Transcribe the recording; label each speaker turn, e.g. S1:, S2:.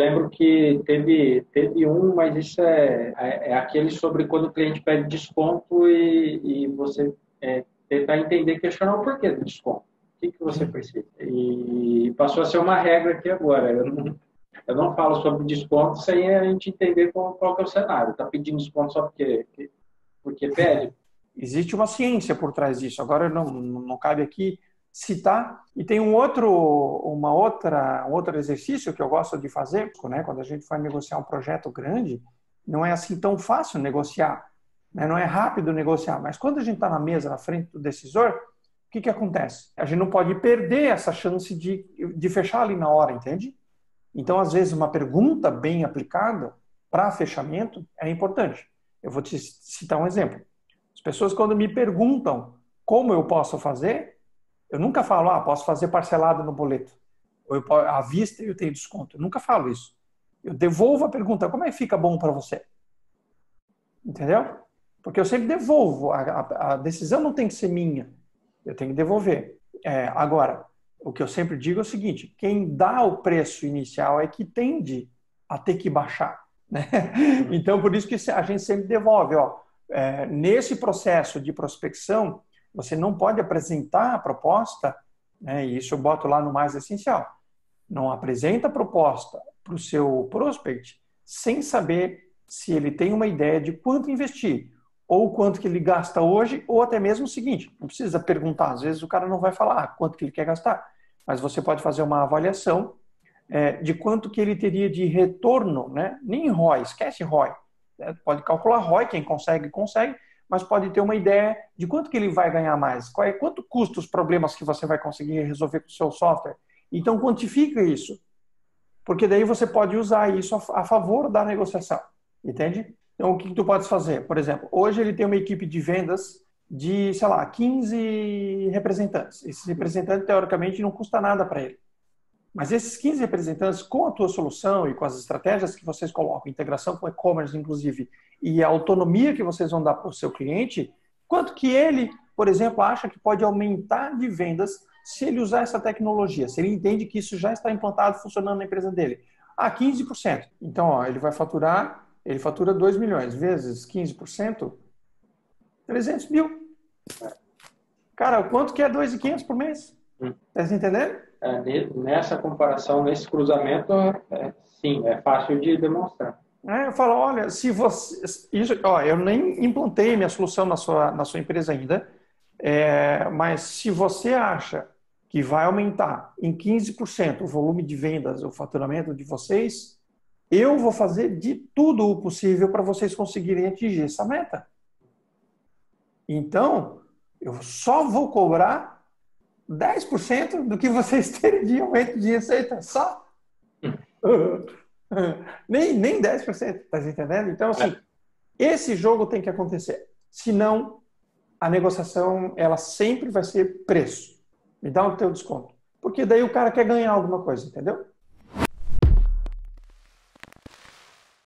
S1: lembro que teve, teve um, mas isso é, é, é aquele sobre quando o cliente pede desconto e, e você é, tentar entender, questionar o porquê do desconto. O que, que você precisa? E passou a ser uma regra aqui agora. Eu não, eu não falo sobre desconto sem a gente entender qual, qual é o cenário. Está pedindo desconto só porque, porque pede?
S2: Existe uma ciência por trás disso. Agora não, não cabe aqui citar. E tem um outro, uma outra, um outro exercício que eu gosto de fazer, né? Quando a gente vai negociar um projeto grande, não é assim tão fácil negociar, né? não é rápido negociar. Mas quando a gente está na mesa, na frente do decisor, o que, que acontece? A gente não pode perder essa chance de, de fechar ali na hora, entende? Então, às vezes, uma pergunta bem aplicada para fechamento é importante. Eu vou te citar um exemplo. As pessoas, quando me perguntam como eu posso fazer, eu nunca falo, ah, posso fazer parcelado no boleto. Ou eu, à vista eu tenho desconto. Eu nunca falo isso. Eu devolvo a pergunta, como é que fica bom para você? Entendeu? Porque eu sempre devolvo. A, a, a, decisão não tem que ser minha. Eu tenho que devolver. É, agora, o que eu sempre digo é o seguinte: quem dá o preço inicial é que tende a ter que baixar. Né? Então, por isso que a gente sempre devolve. Ó, é, nesse processo de prospecção, você não pode apresentar a proposta, né, e isso eu boto lá no mais essencial. Não apresenta a proposta para o seu prospect sem saber se ele tem uma ideia de quanto investir, ou quanto que ele gasta hoje, ou até mesmo o seguinte, não precisa perguntar, às vezes o cara não vai falar quanto que ele quer gastar, mas você pode fazer uma avaliação é, de quanto que ele teria de retorno, né? nem ROI, esquece ROI, né? pode calcular ROI, quem consegue, consegue, mas pode ter uma ideia de quanto que ele vai ganhar mais, qual é, quanto custa os problemas que você vai conseguir resolver com o seu software. Então, quantifica isso, porque daí você pode usar isso a, favor da negociação, entende? Então, o que, que tu pode fazer? Por exemplo, hoje ele tem uma equipe de vendas de, sei lá, 15 representantes. Esses representantes, teoricamente, não custa nada para ele. Mas esses 15 representantes, com a tua solução e com as estratégias que vocês colocam, integração com e-commerce, inclusive, e a autonomia que vocês vão dar para o seu cliente, quanto que ele, por exemplo, acha que pode aumentar de vendas se ele usar essa tecnologia, se ele entende que isso já está implantado, funcionando na empresa dele? Ah, 15%. Então, ó, ele vai faturar, ele fatura 2 milhões, vezes 15%, 300 mil. Cara, quanto que é 2.500 por mês? Tá entendendo?
S1: É, nessa comparação, nesse cruzamento, é, sim, é fácil de demonstrar.
S2: É, eu falo, olha, se você. Isso, ó, eu nem implantei minha solução na sua, na sua empresa ainda, é, mas se você acha que vai aumentar em 15% o volume de vendas, o faturamento de vocês, eu vou fazer de tudo o possível para vocês conseguirem atingir essa meta. Então, eu só vou cobrar 10% do que vocês terem de aumento de receita, só. nem, nem 10%, tá entendendo? Então, assim, é. esse jogo tem que acontecer. Senão, a negociação, ela sempre vai ser preço. Me dá o teu desconto. Porque daí o cara quer ganhar alguma coisa, entendeu?